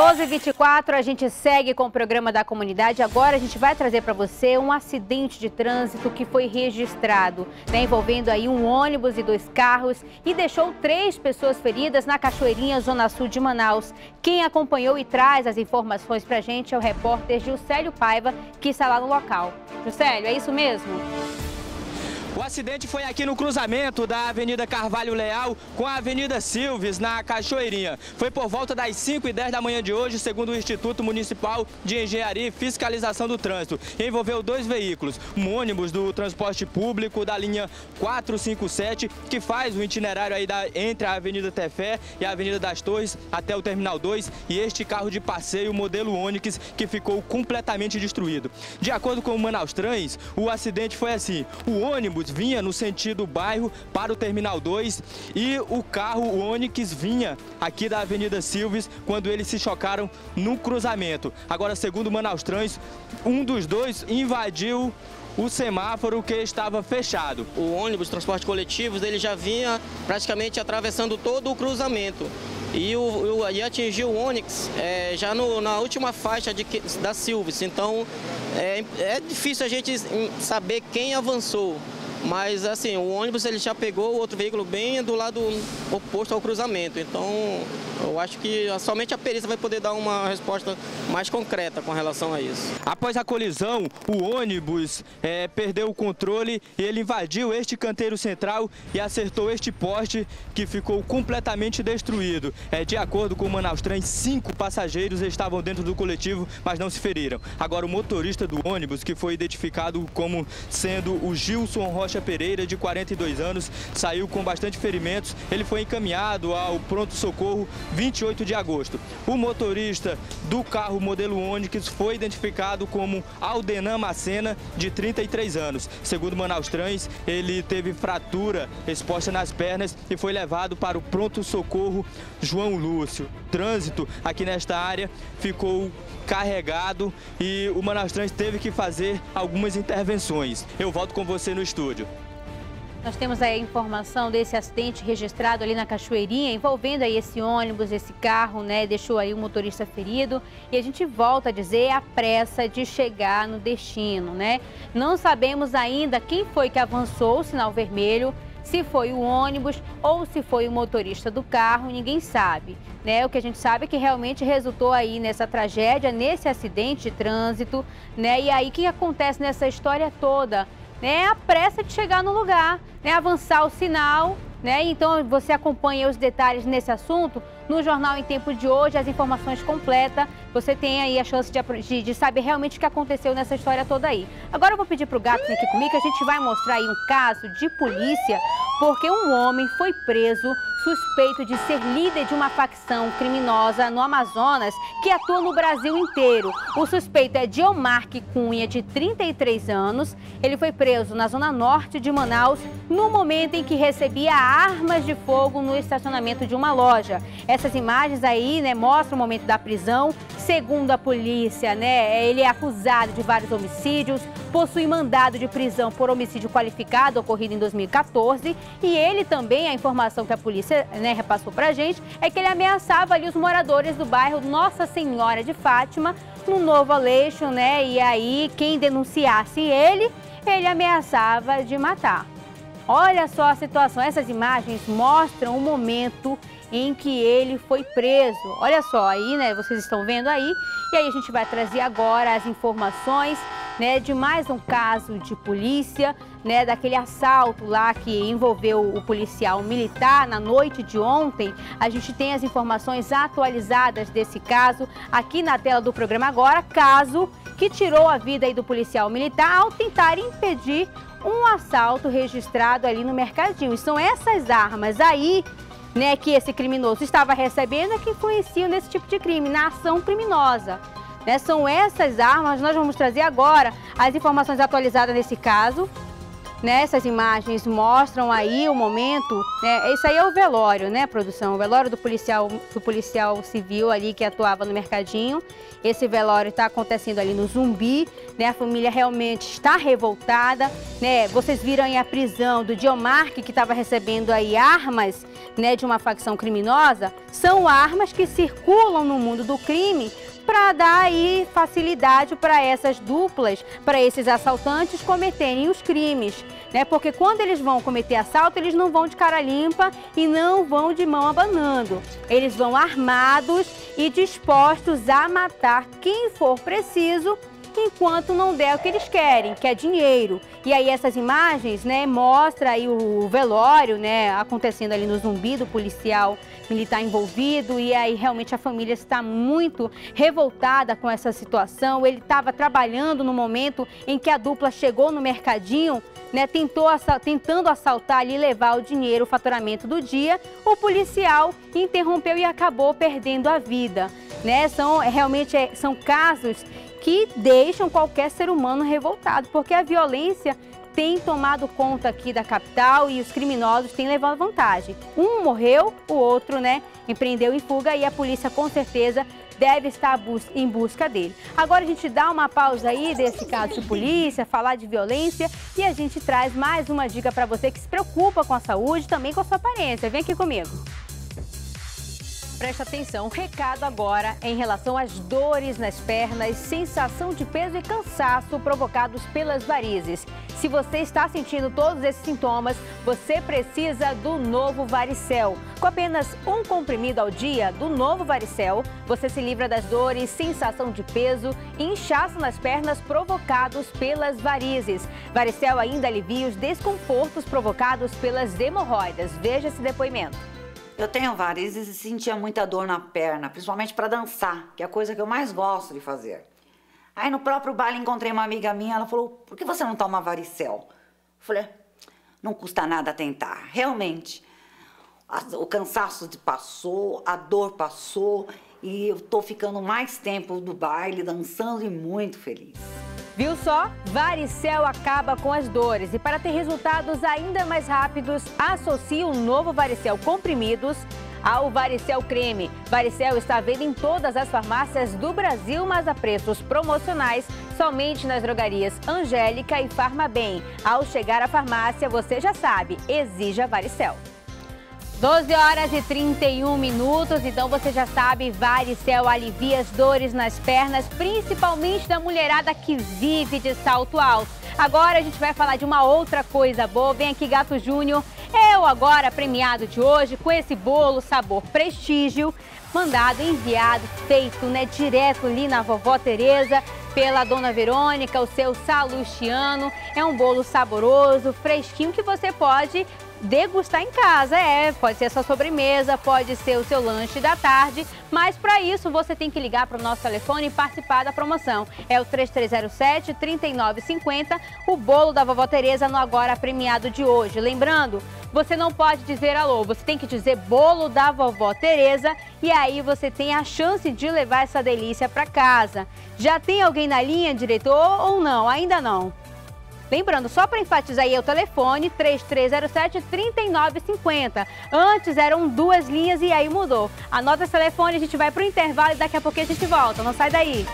12h24, a gente segue com o programa da comunidade. Agora a gente vai trazer para você um acidente de trânsito que foi registrado, né, envolvendo aí um ônibus e dois carros e deixou três pessoas feridas na Cachoeirinha, Zona Sul de Manaus. Quem acompanhou e traz as informações para a gente é o repórter Gilcélio Paiva, que está lá no local. Gilcélio, é isso mesmo? O acidente foi aqui no cruzamento da Avenida Carvalho Leal com a Avenida Silves, na Cachoeirinha. Foi por volta das 5 e 10 da manhã de hoje, segundo o Instituto Municipal de Engenharia e Fiscalização do Trânsito. Envolveu dois veículos, um ônibus do transporte público da linha 457, que faz o itinerário aí da, entre a Avenida Tefé e a Avenida das Torres até o Terminal 2, e este carro de passeio, modelo Onix, que ficou completamente destruído. De acordo com o Manaus Trans, o acidente foi assim, o ônibus ônibus vinha no sentido bairro para o Terminal 2 e o carro, o Onix, vinha aqui da Avenida Silves quando eles se chocaram no cruzamento. Agora, segundo Manaus Trans, um dos dois invadiu o semáforo que estava fechado. O ônibus transporte coletivos ele já vinha praticamente atravessando todo o cruzamento e, o, o, e atingiu o Onix é, já no, na última faixa de, da Silves. Então é, é difícil a gente saber quem avançou. Mas assim, o ônibus ele já pegou o outro veículo bem do lado oposto ao cruzamento. Então, eu acho que somente a perícia vai poder dar uma resposta mais concreta com relação a isso. Após a colisão, o ônibus é, perdeu o controle e ele invadiu este canteiro central e acertou este poste que ficou completamente destruído. É, de acordo com o Manaus Trem, cinco passageiros estavam dentro do coletivo, mas não se feriram. Agora, o motorista do ônibus, que foi identificado como sendo o Gilson Rocha Pereira, de 42 anos, saiu com bastante ferimentos. Ele foi encaminhado ao pronto-socorro 28 de agosto. O motorista do carro modelo Onix foi identificado como Aldenan Macena, de 33 anos. Segundo Manaus Trans, ele teve fratura exposta nas pernas e foi levado para o pronto-socorro João Lúcio. O trânsito aqui nesta área ficou carregado e o Manaus Trans teve que fazer algumas intervenções. Eu volto com você no estúdio. Nós temos aí a informação desse acidente registrado ali na Cachoeirinha, envolvendo aí esse ônibus, esse carro, né? Deixou aí o motorista ferido. E a gente volta a dizer a pressa de chegar no destino, né? Não sabemos ainda quem foi que avançou o sinal vermelho, se foi o ônibus ou se foi o motorista do carro, ninguém sabe. Né? O que a gente sabe é que realmente resultou aí nessa tragédia, nesse acidente de trânsito, né? E aí o que acontece nessa história toda? Né, a pressa de chegar no lugar, né, avançar o sinal. Né? Então você acompanha os detalhes nesse assunto no Jornal em Tempo de hoje, as informações completas. Você tem aí a chance de, de, de saber realmente o que aconteceu nessa história toda aí. Agora eu vou pedir para o Gato aqui comigo que a gente vai mostrar aí um caso de polícia, porque um homem foi preso suspeito de ser líder de uma facção criminosa no Amazonas que atua no Brasil inteiro. O suspeito é Diomarque Cunha, de 33 anos. Ele foi preso na zona norte de Manaus no momento em que recebia armas de fogo no estacionamento de uma loja. Essas imagens aí né, mostram o momento da prisão. Segundo a polícia, né, ele é acusado de vários homicídios, possui mandado de prisão por homicídio qualificado ocorrido em 2014 e ele também, a informação que a polícia né, repassou pra gente, é que ele ameaçava ali os moradores do bairro Nossa Senhora de Fátima, no Novo Aleixo, né? E aí quem denunciasse ele, ele ameaçava de matar. Olha só a situação, essas imagens mostram o momento em que ele foi preso. Olha só aí, né? Vocês estão vendo aí. E aí a gente vai trazer agora as informações né, de mais um caso de polícia, né, daquele assalto lá que envolveu o policial militar na noite de ontem. A gente tem as informações atualizadas desse caso aqui na tela do programa agora, caso que tirou a vida do policial militar ao tentar impedir um assalto registrado ali no mercadinho. E são essas armas aí né, que esse criminoso estava recebendo é que influenciam nesse tipo de crime, na ação criminosa. Né? São essas armas, nós vamos trazer agora as informações atualizadas nesse caso. Né? Essas imagens mostram aí o momento, né? Isso aí é o velório, né, produção? O velório do policial, do policial civil ali que atuava no mercadinho. Esse velório está acontecendo ali no Zumbi, né? A família realmente está revoltada, né? Vocês viram aí a prisão do Diomarque, que estava recebendo aí armas, né, de uma facção criminosa, são armas que circulam no mundo do crime para dar aí facilidade para essas duplas, para esses assaltantes cometerem os crimes. Né? Porque quando eles vão cometer assalto, eles não vão de cara limpa e não vão de mão abanando. Eles vão armados e dispostos a matar quem for preciso enquanto não der o que eles querem, que é dinheiro. E aí essas imagens, né, mostra aí o velório, né, acontecendo ali no zumbi do policial militar envolvido e aí realmente a família está muito revoltada com essa situação. Ele estava trabalhando no momento em que a dupla chegou no mercadinho, né, tentou tentando assaltar ali levar o dinheiro, o faturamento do dia. O policial interrompeu e acabou perdendo a vida. Né? São realmente é, são casos que deixam qualquer ser humano revoltado, porque a violência tem tomado conta aqui da capital e os criminosos têm levado vantagem. Um morreu, o outro, né, empreendeu em fuga e a polícia com certeza deve estar em busca dele. Agora a gente dá uma pausa aí desse caso de polícia, falar de violência e a gente traz mais uma dica para você que se preocupa com a saúde, também com a sua aparência. Vem aqui comigo. Preste atenção, recado agora em relação às dores nas pernas, sensação de peso e cansaço provocados pelas varizes. Se você está sentindo todos esses sintomas, você precisa do novo Varicel. Com apenas um comprimido ao dia do novo Varicel, você se livra das dores, sensação de peso e inchaço nas pernas provocados pelas varizes. Varicel ainda alivia os desconfortos provocados pelas hemorroidas. Veja esse depoimento. Eu tenho varizes e sentia muita dor na perna, principalmente para dançar, que é a coisa que eu mais gosto de fazer. Aí no próprio baile encontrei uma amiga minha, ela falou: "Por que você não toma varicel?" Eu falei: "Não custa nada tentar". Realmente, o cansaço passou, a dor passou e eu tô ficando mais tempo do baile dançando e muito feliz. Viu só? Varicel acaba com as dores e para ter resultados ainda mais rápidos, associe o novo Varicel Comprimidos ao Varicel Creme. Varicel está à venda em todas as farmácias do Brasil, mas a preços promocionais somente nas drogarias Angélica e Farmabem. Ao chegar à farmácia, você já sabe, exija Varicel. 12 horas e 31 minutos, então você já sabe, Varicel alivia as dores nas pernas, principalmente da mulherada que vive de salto alto. Agora a gente vai falar de uma outra coisa boa. Vem aqui, Gato Júnior. Eu agora premiado de hoje com esse bolo sabor prestígio, mandado, enviado, feito, né, direto ali na vovó Tereza pela dona Verônica, o seu Salustiano. É um bolo saboroso, fresquinho que você pode degustar em casa. É, pode ser a sua sobremesa, pode ser o seu lanche da tarde, mas para isso você tem que ligar para o nosso telefone e participar da promoção. É o 3307 3950, o bolo da vovó Tereza no agora premiado de hoje. Lembrando, você não pode dizer alô, você tem que dizer bolo da vovó Tereza e aí você tem a chance de levar essa delícia para casa. Já tem alguém na linha, diretor, ou não? Ainda não? Lembrando, só para enfatizar aí é o telefone 3307-3950. Antes eram duas linhas e aí mudou. Anota esse telefone, a gente vai para o intervalo e daqui a pouco a gente volta. Não sai daí.